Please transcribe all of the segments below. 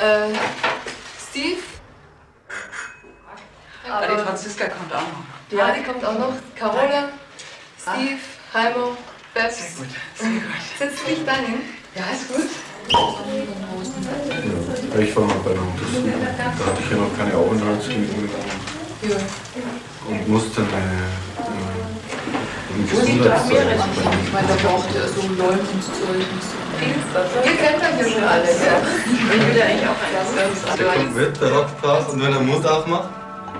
Äh, Steve? Aber die Franziska kommt auch noch. Ja, die kommt auch noch. Carola, Steve, Heimo, Bebs. Sehr gut, sehr gut. Setzt du dich da hin? Ja, ist gut. Ja, ich war mal bei einer Untersuchung. Da hatte ich ja noch keine Aufenthaltsgenehmigung Ja. und musste eine, das Gesundheitszeugung Meere? bringen. Ich meine, da braucht er so Leumundzeugnis. Ihr kennt euch ja schon alle, ja? Ich will ja eigentlich auch ein Der kommt mit, der rockt drauf und wenn er Mund aufmacht,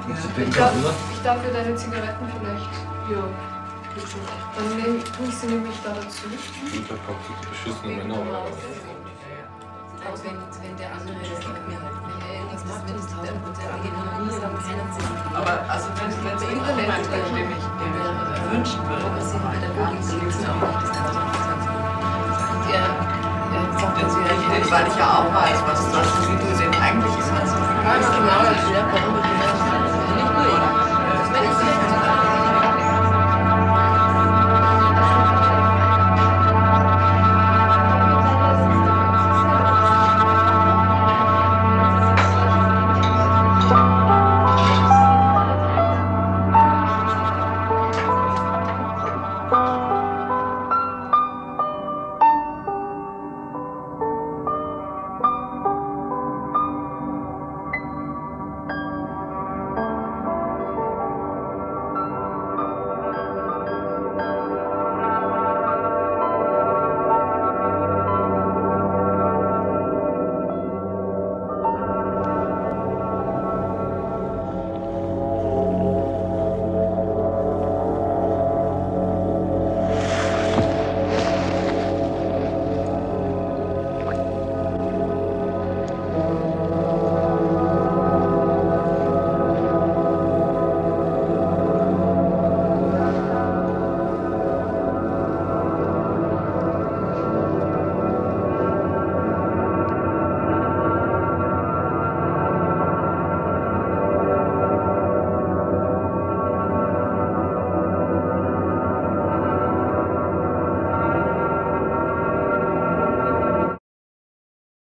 Ich darf, ich darf für deine Zigaretten vielleicht. Ja. Dann nehm, tue ich sie nämlich da dazu. Da kommt die beschissene Männer aber wenn, wenn der andere das weil ich ja auch weiß, was